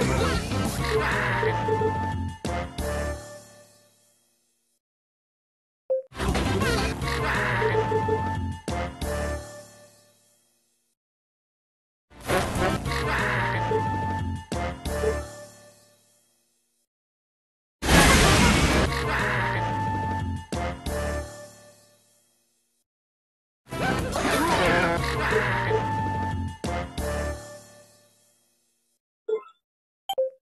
Hey!